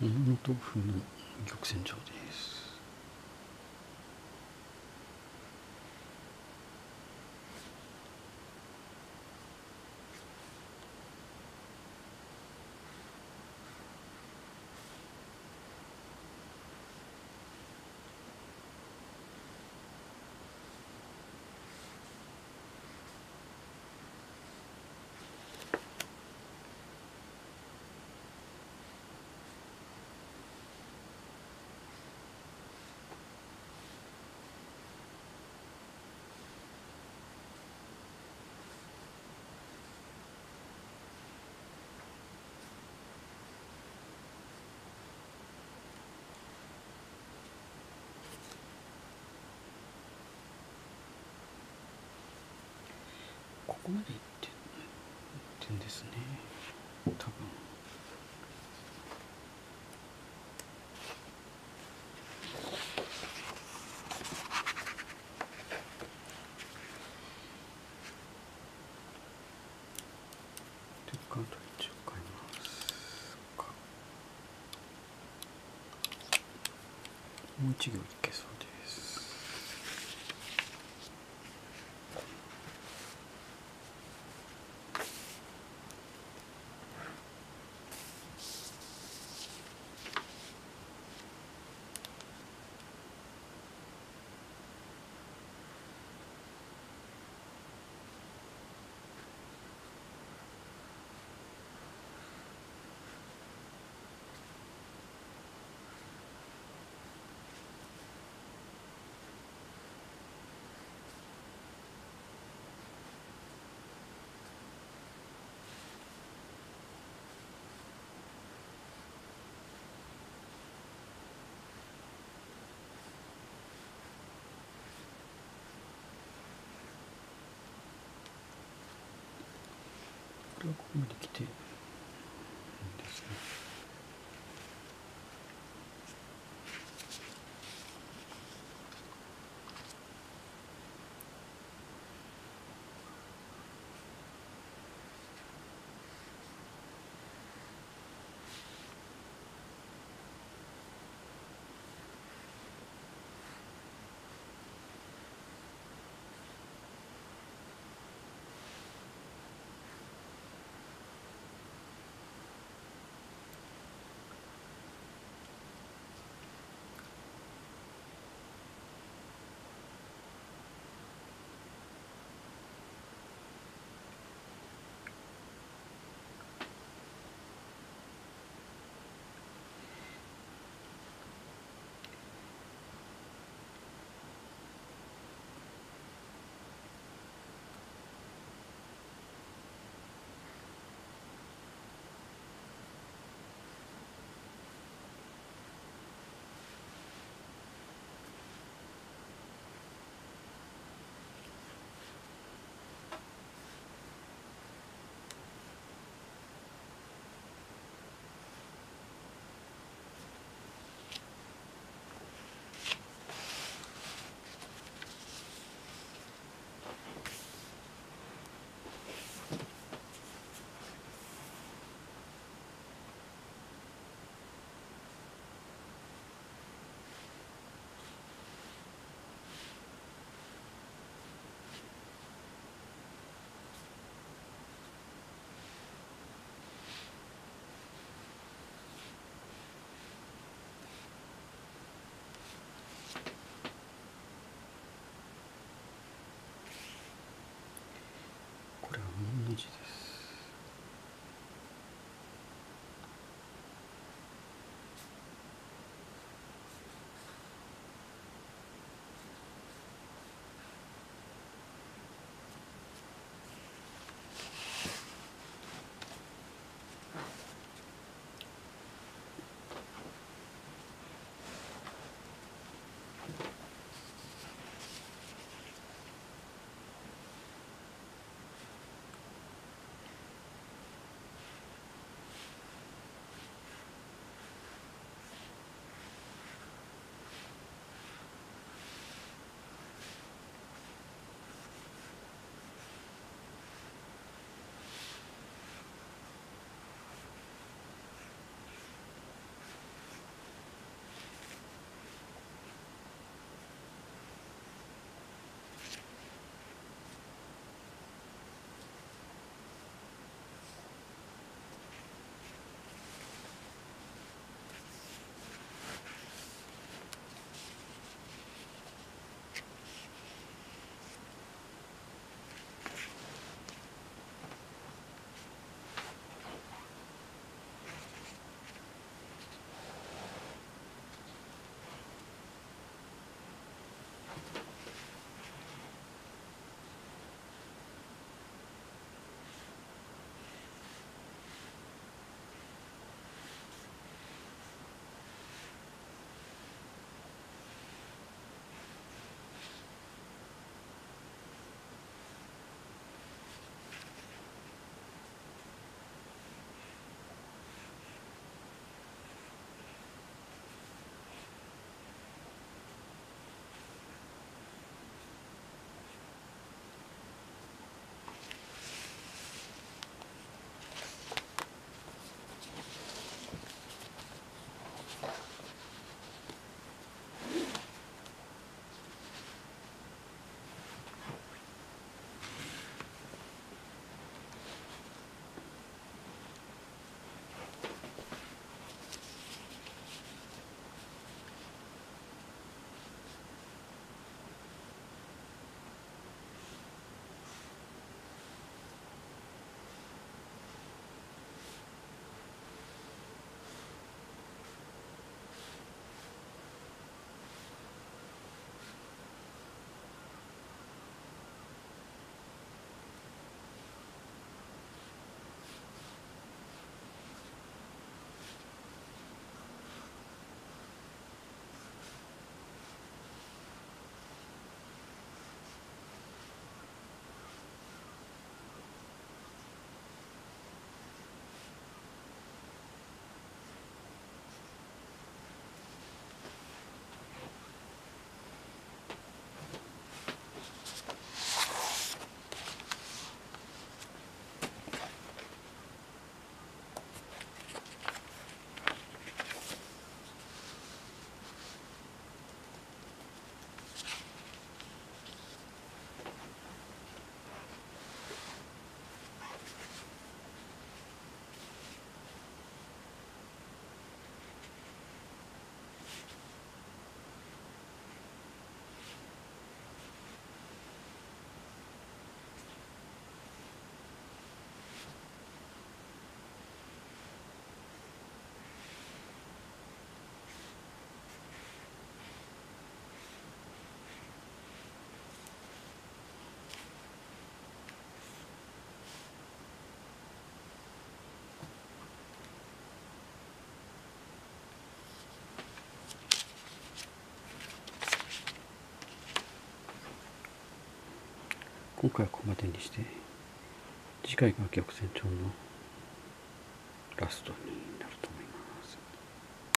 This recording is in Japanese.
本当風の曲線上です。こまで行って行ってんですね。多分。でカートリッジを買いますか。もう一行いけそうですここまで来て。今回はここまでにして次回が逆船長のラストになると思います。